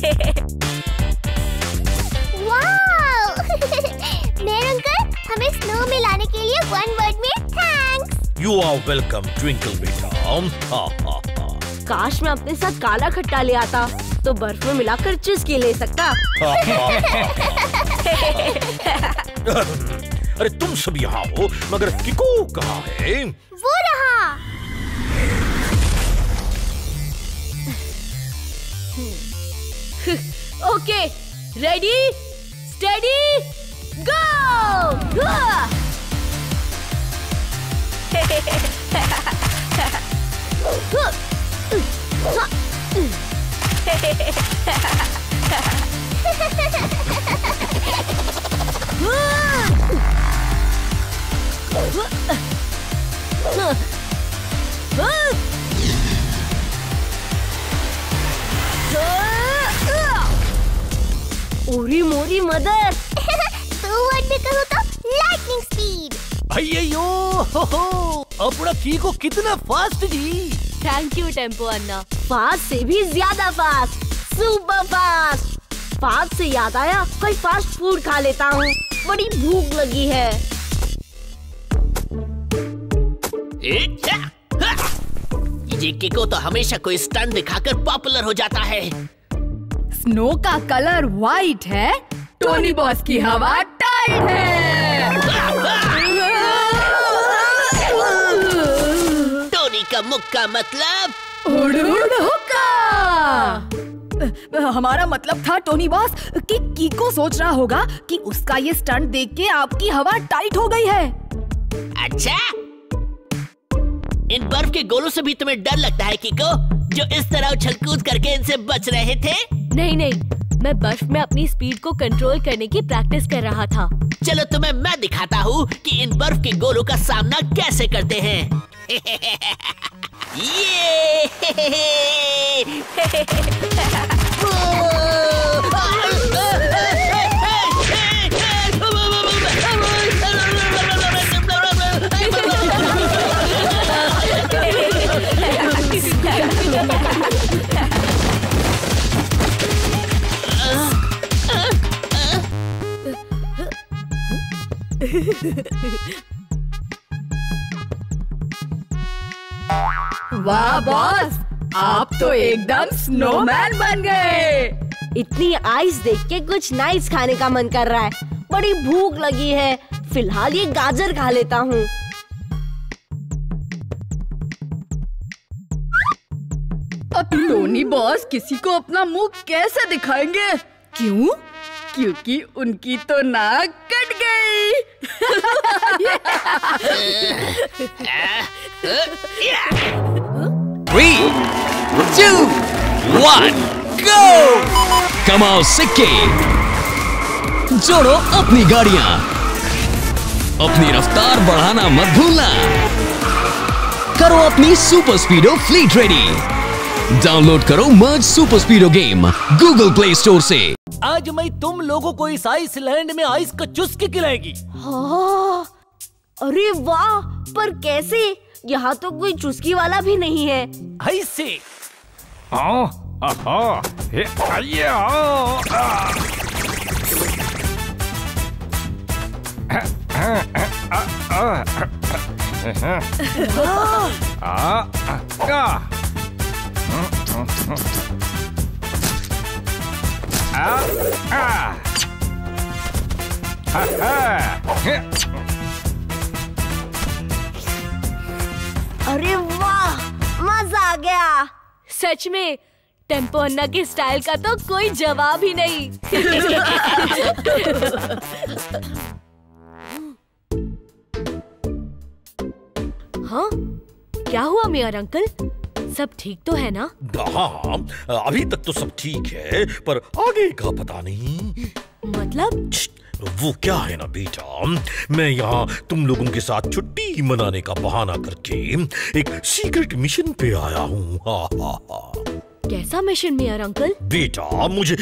Mayor uncle हमें snow में लाने के लिए वन वर्ड में thanks you are welcome Twinkle बेटा। हा हा हा। काश मैं अपने साथ काला खट्टा ले आता तो बर्फ़ में मिलाकर चुस्की ले सकता। अरे तुम सब यहाँ हो मगर किको कहाँ है? ओके रेडी स्टेडी गो ओरी सी को कितना फास्ट जी। थैंक यू टेंपो अन्ना फास्ट से भी ज़्यादा फास्ट सुपर फास्ट फास्ट से याद आया कोई फास्ट फ़ूड खा लेता हूँ। बड़ी भूख लगी है। हाँ। ये को तो हमेशा कोई स्टंट दिखाकर पॉपुलर हो जाता है। स्नो का कलर व्हाइट है। टोनी बॉस की हवा टाइट है। का मुक्का मतलब? उड़ उड़ हुक्का! हमारा मतलब था टोनी बॉस कि कीको सोच रहा होगा कि उसका ये स्टंट देख के आपकी हवा टाइट हो गई है। अच्छा? इन बर्फ़ के गोलों से भी तुम्हें डर लगता है कीको जो इस तरह उछल कूद करके इनसे बच रहे थे? नहीं नहीं मैं बर्फ़ में अपनी स्पीड को कंट्रोल करने की प्रैक्टिस कर रहा था। चलो तुम्हें मैं दिखाता हूँ कि इन बर्फ़ के गोलों का सामना कैसे करते हैं। वाह बॉस आप तो एकदम स्नोमैन बन गए। इतनी आइस देख के कुछ नाइस खाने का मन कर रहा है। बड़ी भूख लगी है। फ़िलहाल ये गाजर खा लेता हूँ। अब टोनी बॉस किसी को अपना मुँह कैसे दिखाएँगे? क्यों? क्योंकि उनकी तो नाक गई Three, two, one, go! कमाओ सिक्के जोड़ो अपनी गाड़ियाँ। अपनी रफ्तार बढ़ाना मत भूलना। करो अपनी Super Speedo fleet ready. Download करो merge Super Speedo game Google Play Store से। आज मैं तुम लोगों को इस आइस लैंड में आइस का चुस्की खिलाएगी। हाँ, अरे वाह पर कैसे? यहाँ तो कोई चुस्की वाला भी नहीं है। ऐसे। हाँ, हाँ, हे, आइए, हाँ, हाँ। आ, आ, आ, आ। अरे वाह, मज़ा आ गया। सच में, टेंपो अन्ना के स्टाइल का तो कोई जवाब ही नहीं। हाँ क्या हुआ मेयर अंकल? सब ठीक तो है ना? हाँ अभी तक तो सब ठीक है पर आगे का पता नहीं। मतलब? वो क्या है ना बेटा? मैं यहाँ तुम लोगों के साथ छुट्टी मनाने का बहाना करके एक सीक्रेट मिशन पे आया हूँ। हाँ हाँ हाँ। कैसा मिशन मेयर अंकल? बेटा मुझे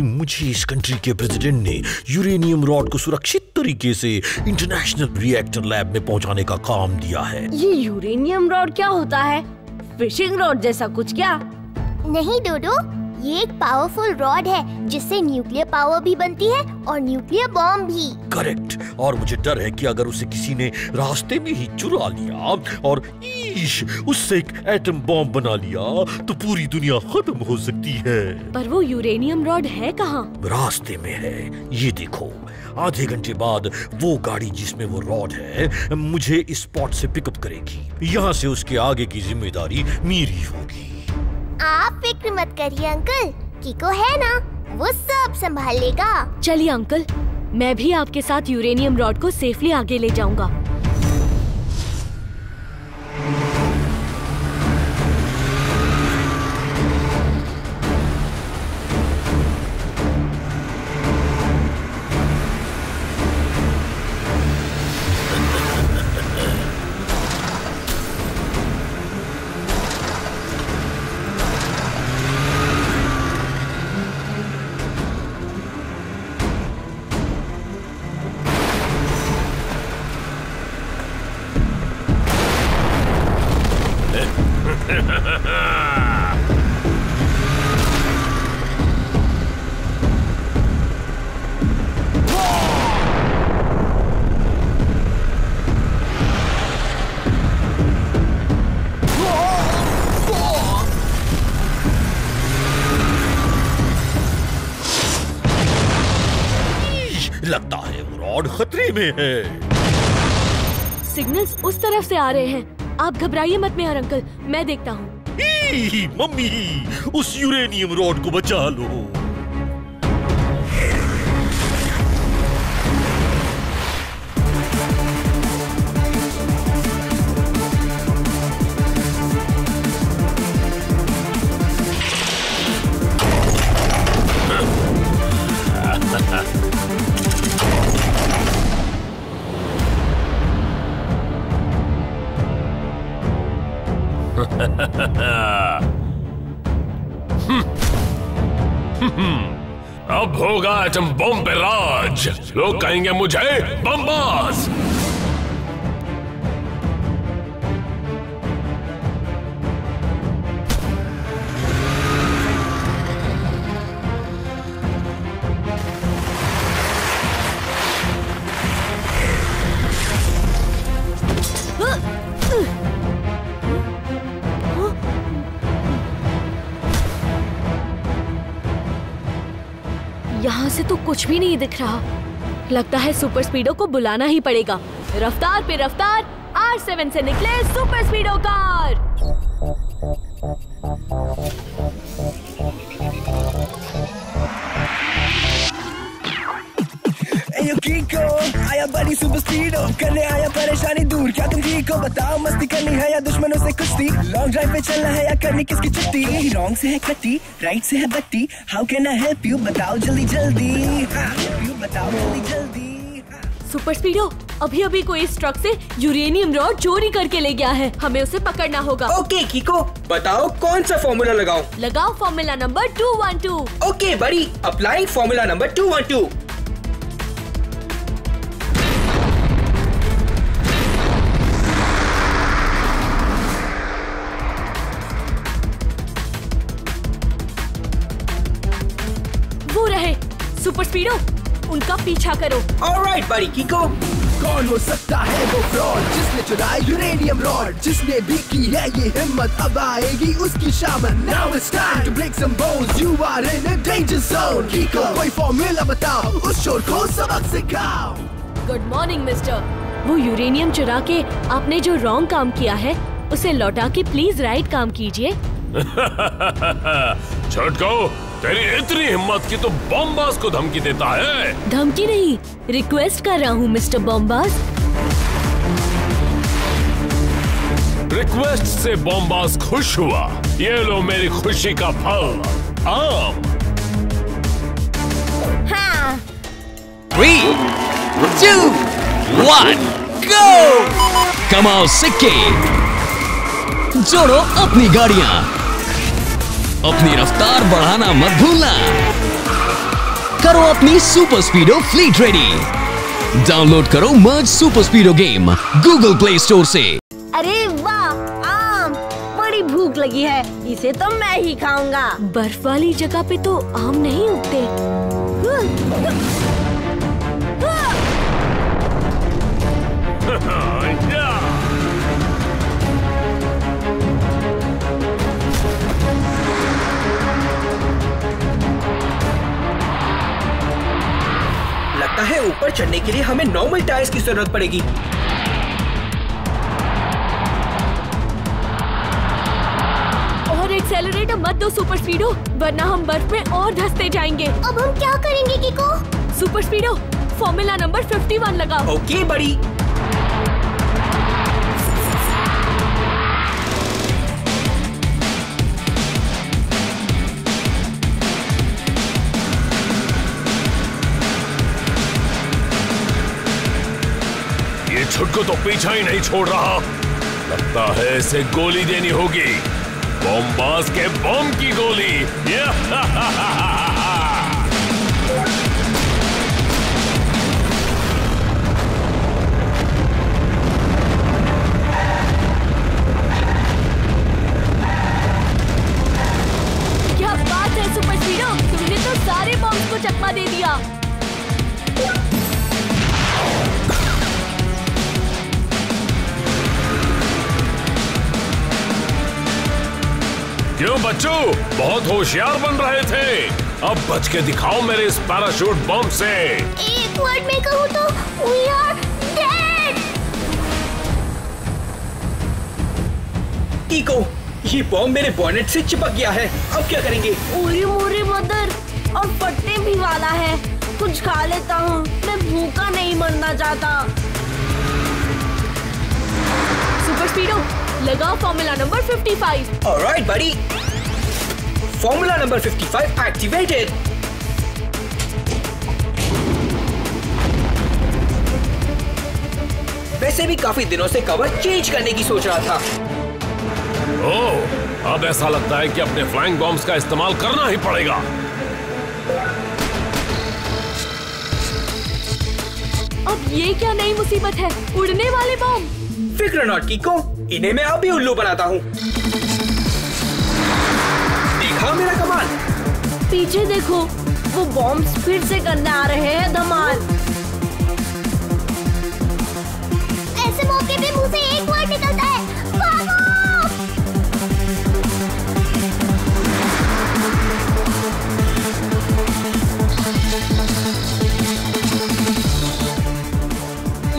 मुझे इस कंट्री के प्रेसिडेंट ने यूरेनियम रॉड को सुरक्षित तरीके से इंटरनेशनल रिएक्टर लैब में पहुँचाने का काम दिया है। ये यूरेनियम रॉड क्या होता है? फिशिंग रोड जैसा कुछ क्या? नहीं डोडो। ये एक पावरफुल रॉड है जिससे न्यूक्लियर पावर भी बनती है और न्यूक्लियर बॉम्ब भी। करेक्ट और मुझे डर है कि अगर उसे किसी ने रास्ते में ही चुरा लिया और ईश उससे एक एटम बॉम्ब बना लिया तो पूरी दुनिया खत्म हो सकती है। पर वो यूरेनियम रॉड है कहाँ? रास्ते में है। ये देखो आधे घंटे बाद वो गाड़ी जिसमें वो रॉड है मुझे इस स्पॉट से पिकअप करेगी। यहाँ से उसके आगे की ज़िम्मेदारी मेरी होगी। आप फ़िक्र मत करिए, अंकल। कीको है ना, वो सब संभाल लेगा। चलिए, अंकल, मैं भी आपके साथ यूरेनियम रॉड को सेफली आगे ले जाऊँगा। लगता है वो रॉड खतरे में है। सिग्नल्स उस तरफ़ से आ रहे हैं। आप घबराइए मत मेहर अंकल मैं देखता हूँ। मम्मी उस यूरेनियम रॉड को बचा लो। अब होगा एटम बम पे राज। लोग कहेंगे मुझे बमबाज। कुछ भी नहीं दिख रहा। लगता है सुपर स्पीडो को बुलाना ही पड़ेगा। रफ्तार पे रफ्तार, आर सेवन से निकले सुपर स्पीडो कार। आया बड़ी सुपर स्पीडो करने आया परेशानी दूर। क्या तुम ठीक हो? बताओ मस्ती करनी है या दुश्मनों से कुश्ती? लॉन्ग ड्राइव पे चलना है या करनी किसकी छुट्टी? रॉन्ग से है कट्टी राइट से है buddy. How can I help you बताओ जल्दी जल्दी। हाँ, help बताओ जल्दी जल्दी। हाँ। सुपर स्पीडो अभी अभी कोई इस ट्रक से यूरेनियम रॉड चोरी करके ले गया है। हमें उसे पकड़ना होगा। ओके किको बताओ कौन सा फॉर्मूला लगाओ लगाओ formula number two one two okay buddy. Applying formula number two one two Super Speedo उनका पीछा करो। ऑलराइट बड़ी किको कौन हो सकता है वो फ्रॉड जिसने चुराया यूरेनियम रॉड जिसने भी की है ये हिम्मत अब आएगी उसकी shaman now it's time to break some bones you are in a danger zone Kicko कोई फॉर्मूला बताओ उस शोर को सबक सिखाओ। गुड मॉर्निंग मिस्टर वो यूरेनियम चुरा के आपने जो रॉन्ग काम किया है उसे लौटा के प्लीज़ राइट काम कीजिए। छोटको तेरी इतनी हिम्मत की तो बॉम्बास को धमकी देता है। धमकी नहीं रिक्वेस्ट कर रहा हूँ मिस्टर बॉम्बास। रिक्वेस्ट से बॉम्बास खुश हुआ। ये लो मेरी खुशी का फल। आम। हाँ। Three, two, one, go! कमाओ सिक्के जोड़ो अपनी गाड़ियाँ। अपनी रफ्तार बढ़ाना मत भूलना। करो अपनी Super Speedo fleet ready download करो merge Super Speedo game Google Play Store से। अरे वाह आम बड़ी भूख भूख लगी है। इसे तो मैं ही खाऊँगा। बर्फ़ वाली जगह पे तो आम नहीं उगते। चढ़ने के लिए हमें नॉर्मल टायर्स की ज़रूरत पड़ेगी। और एक्सेलरेटर मत दो सुपर स्पीडो वरना हम बर्फ़ में और धसते जाएँगे। अब हम क्या करेंगे Kicko Super Speedo formula number 51 लगाओ। ओके बड़ी छुटको तो पीछा ही नहीं छोड़ रहा। लगता है इसे गोली देनी होगी। बॉम्बास के बॉम्ब की गोली। क्यों बच्चों? बहुत होशियार बन रहे थे। अब बच के दिखाओ मेरे इस पैराशूट बम से। एक वर्ड में कहूँ तो are dead. कीको ये बॉम्ब मेरे बॉनेट से चिपक गया है। अब क्या करेंगे? उरी मुरी मदर और पट्टे भी वाला है। कुछ खा लेता हूँ मैं भूखा नहीं मरना चाहता। सुपर स्पीडो लगाओ formula number 55 Alright, buddy. Formula number 55 activated. वैसे भी काफ़ी दिनों से कवर चेंज करने की सोच रहा था। ओह अब ऐसा लगता है कि अपने फ्लाइंग बॉम्ब्स का इस्तेमाल करना ही पड़ेगा। अब ये क्या नई मुसीबत है? उड़ने वाले बॉम्ब फ़िक्र नॉट की को इन्हें मैं अभी उल्लू बनाता हूँ। देखा मेरा कमाल? पीछे देखो वो बॉम्ब्स फिर से करने आ रहे हैं धमाल। ऐसे मौके पे मुँह से एक वर्ड निकलता है।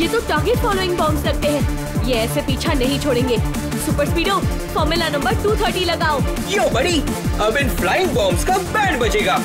ये तो टारगेट फॉलोइंग बॉम्ब्स लगते हैं। ये ऐसे पीछा नहीं छोड़ेंगे। सुपर स्पीडो फॉर्मूला नंबर 230 लगाओ। यो बड़ी, अब इन फ्लाइंग बॉम्ब्स का बैंड बजेगा।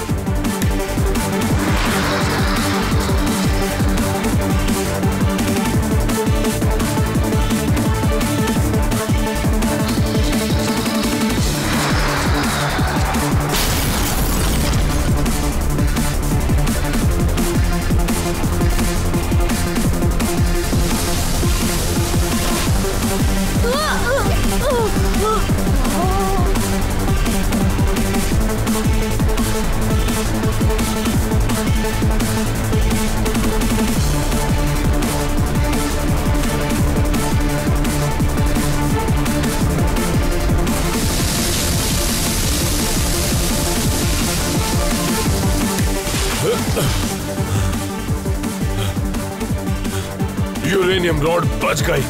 यूरेनियम रॉड बच गई।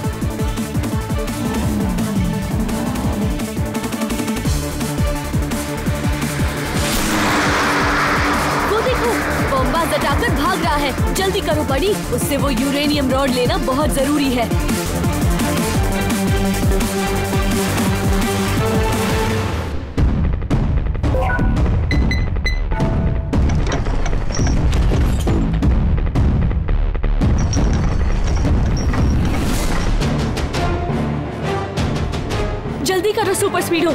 वो देखो बॉम्बा जटाकर भाग रहा है। जल्दी करो बड़ी, उससे वो यूरेनियम रॉड लेना बहुत ज़रूरी है। सुपर स्पीडो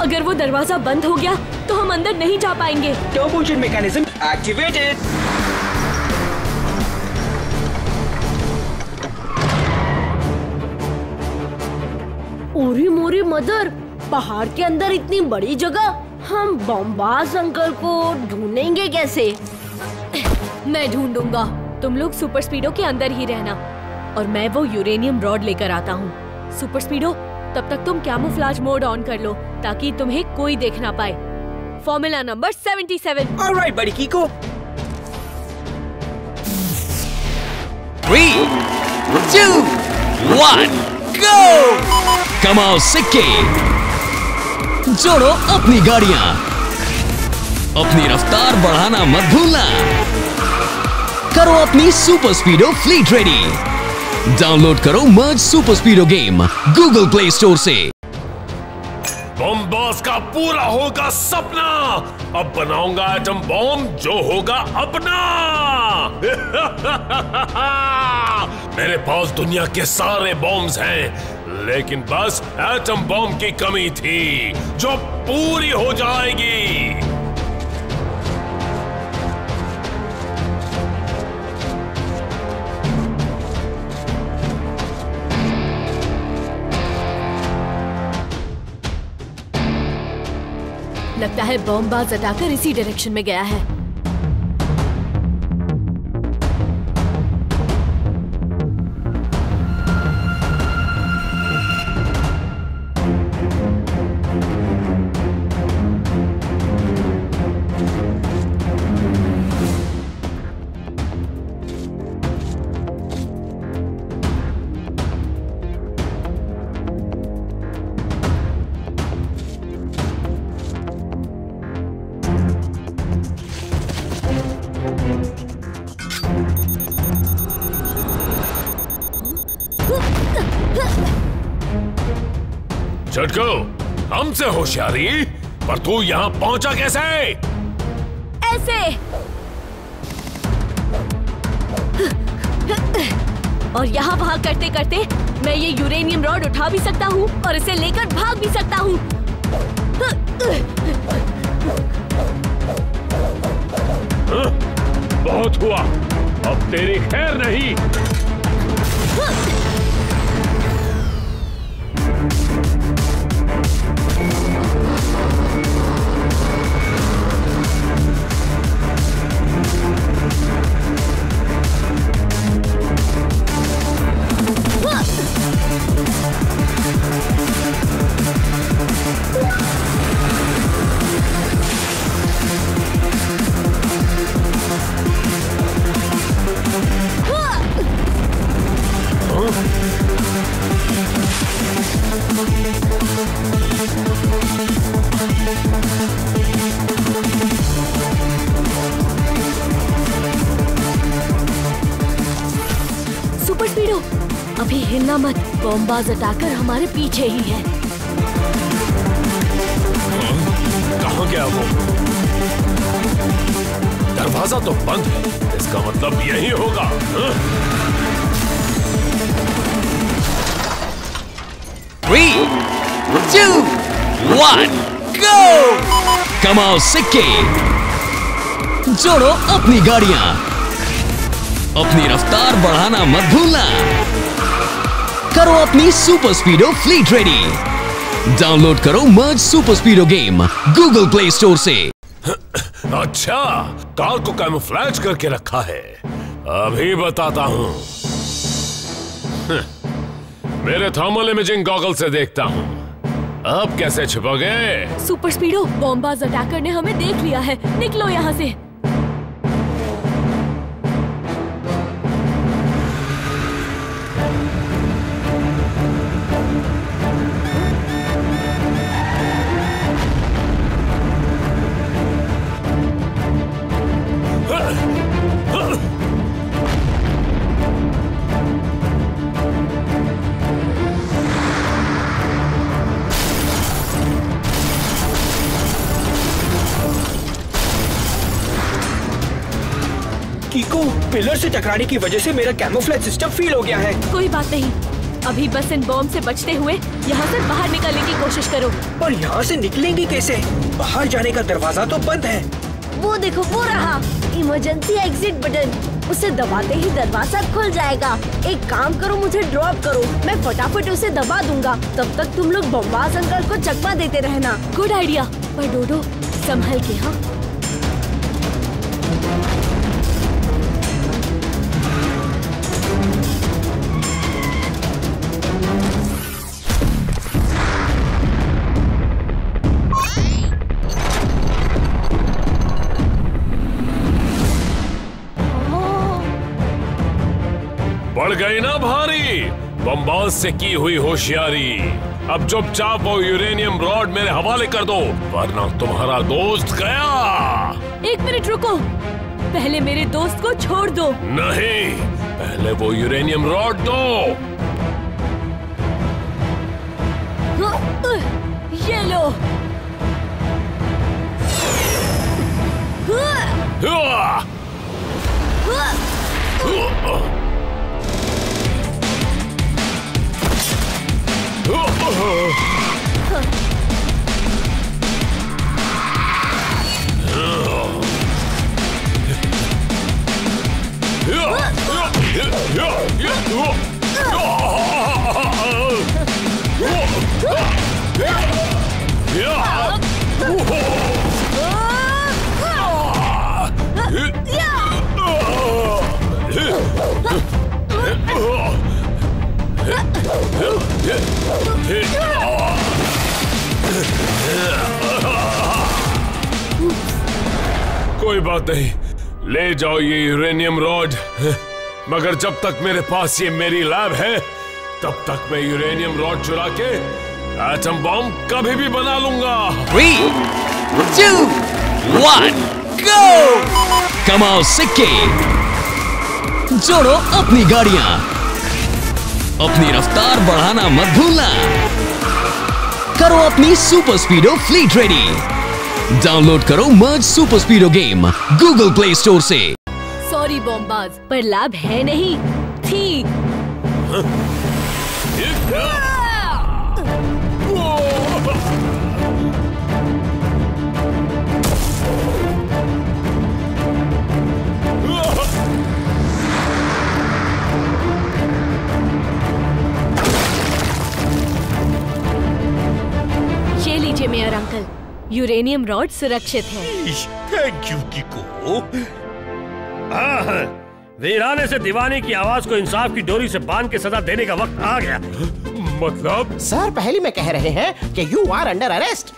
अगर वो दरवाज़ा बंद हो गया तो हम अंदर नहीं जा पाएँगे। मैकेनिज्म एक्टिवेटेड ओरी मोरी मदर पहाड़ के अंदर इतनी बड़ी जगह हम बॉम्बास अंकल को ढूंढेंगे कैसे? मैं ढूंढूँगा। तुम लोग सुपर स्पीडो के अंदर ही रहना। और मैं वो यूरेनियम रॉड लेकर आता हूँ। सुपर स्पीडो तब तक तुम कैमोफ्लाज मोड ऑन कर लो ताकि तुम्हें कोई देख ना पाए। फॉर्मूला नंबर सेवेंटी 77 ऑलराइट बड़ी कीको Three, two, one, go! कमाओ सिक्के। जोड़ो अपनी गाड़ियाँ। अपनी रफ्तार बढ़ाना मत भूलना। करो अपनी Super Speedo fleet ready. Download करो merge Super Speedo game Google Play Store से। बम बॉस का पूरा होगा सपना। अब बनाऊँगा एटम बॉम्ब जो होगा अपना। मेरे पास दुनिया के सारे बॉम्ब्स हैं, लेकिन बस एटम बॉम्ब की कमी थी, जो पूरी हो जाएगी। लगता है बॉम्बाज अटाकर इसी डायरेक्शन में गया है। होशियारी पर तू यहाँ पहुँचा कैसे? ऐसे। और यहाँ वहाँ करते करते मैं ये यूरेनियम रॉड उठा भी सकता हूँ और इसे लेकर भाग भी सकता हूँ। हाँ? बहुत हुआ। अब तेरी खैर नहीं। सुपर स्पीडो अभी हिलना मत। बॉम्बाज अटाकर हमारे पीछे ही है। गया वो दरवाज़ा तो बंद है, इसका मतलब यही होगा? थ्री टू वन गो कमाओ सिक्के। जोड़ो अपनी गाड़ियाँ। अपनी रफ्तार बढ़ाना मत भूलना। करो अपनी Super Speedo fleet ready. Download करो merge Super Speedo game Google Play Store से। अच्छा कार को कैमोफ्लैज करके रखा है। अभी बताता हूँ। मेरे थर्मल इमेजिंग गॉगल से देखता हूँ। अब कैसे छिपोगे? सुपर स्पीडो बॉम्बाज अटैकर ने हमें देख लिया है। निकलो यहाँ से। से टकराने की वजह से मेरा कैमोफ्लेज सिस्टम फेल हो गया है। कोई बात नहीं। अभी बस इन बॉम्ब से बचते हुए यहाँ से बाहर निकलने की कोशिश करो। पर यहाँ से निकलेंगे कैसे? बाहर जाने का दरवाज़ा तो बंद है। वो देखो वो रहा। इमरजेंसी एग्जिट बटन उसे दबाते ही दरवाज़ा खुल जाएगा। एक काम करो मुझे ड्रॉप करो। मैं फटाफट उसे दबा दूँगा। तब तक तुम लोग बम्बास अंकल को चकमा देते रहना। गुड आइडिया पर डोडो संभल के हाँ? पड़ गई ना भारी। बम्बाल से की हुई होशियारी। अब चुपचाप वो यूरेनियम रॉड मेरे हवाले कर दो वरना तुम्हारा दोस्त गया। एक मिनट रुको। पहले मेरे दोस्त को छोड़ दो। नहीं पहले वो यूरेनियम रॉड दो। oh. कोई बात नहीं। ले जाओ ये यूरेनियम रॉड मगर जब तक मेरे पास ये मेरी लैब है, तब तक मैं यूरेनियम रॉड चुरा के एटम बॉम्ब कभी भी बना लूँगा। थ्री टू वन गो कमाओ सिक्के जोड़ो अपनी गाड़ियाँ। अपनी रफ्तार बढ़ाना मत भूलना। करो अपनी Super Speedo fleet ready download करो merge Super Speedo game Google Play Store से। सॉरी बॉम्बाज पर लाभ है नहीं। थी लीजिए मेयर अंकल। यूरेनियम रॉड सुरक्षित है। थैंक यू किको वीराने से दीवाने की आवाज़ को इंसाफ की डोरी से बाँध के सजा देने का वक्त आ गया। मतलब? सर पहले में कह रहे हैं कि यू आर अंडर अरेस्ट